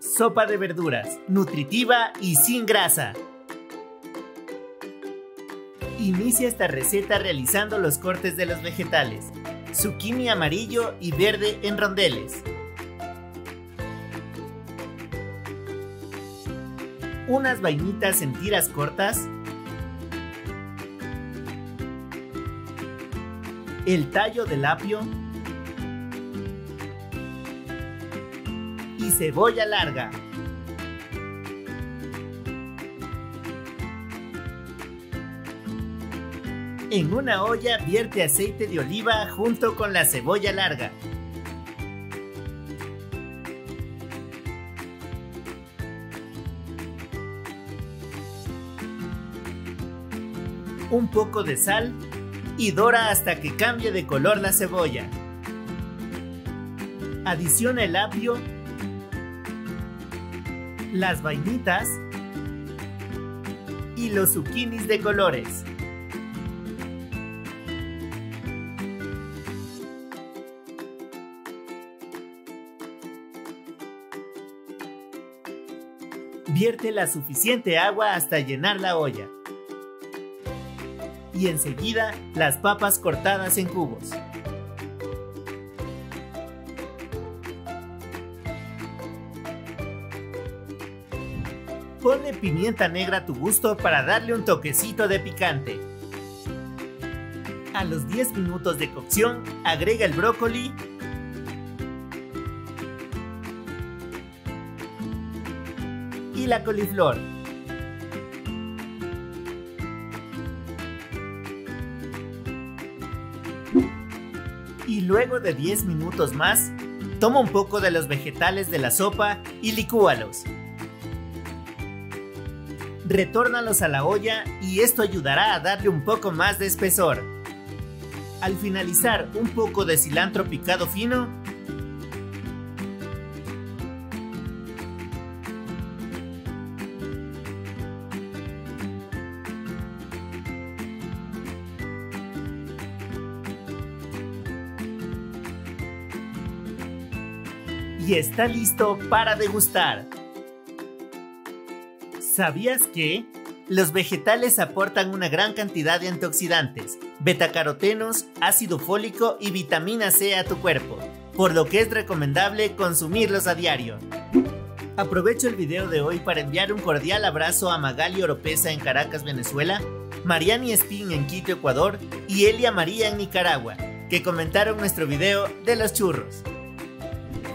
Sopa de verduras, nutritiva y sin grasa. Inicia esta receta realizando los cortes de los vegetales. Zucchini amarillo y verde en rondeles. Unas vainitas en tiras cortas. El tallo del apio y cebolla larga. En una olla vierte aceite de oliva junto con la cebolla larga. Un poco de sal y dora hasta que cambie de color la cebolla. Adiciona el apio las vainitas y los zucchinis de colores. Vierte la suficiente agua hasta llenar la olla. Y enseguida las papas cortadas en cubos. Ponle pimienta negra a tu gusto para darle un toquecito de picante. A los 10 minutos de cocción, agrega el brócoli y la coliflor. Y luego de 10 minutos más, toma un poco de los vegetales de la sopa y licúalos retórnalos a la olla y esto ayudará a darle un poco más de espesor. Al finalizar un poco de cilantro picado fino y está listo para degustar. ¿Sabías que? Los vegetales aportan una gran cantidad de antioxidantes, betacarotenos, ácido fólico y vitamina C a tu cuerpo, por lo que es recomendable consumirlos a diario. Aprovecho el video de hoy para enviar un cordial abrazo a Magali Oropesa en Caracas, Venezuela, Mariani Espín en Quito, Ecuador y Elia María en Nicaragua, que comentaron nuestro video de los churros.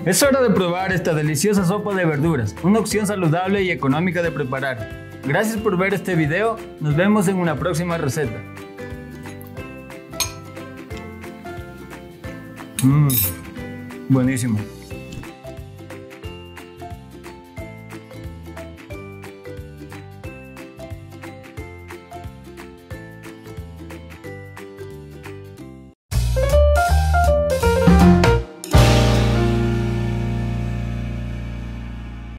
Es hora de probar esta deliciosa sopa de verduras, una opción saludable y económica de preparar. Gracias por ver este video, nos vemos en una próxima receta. Mmm, buenísimo.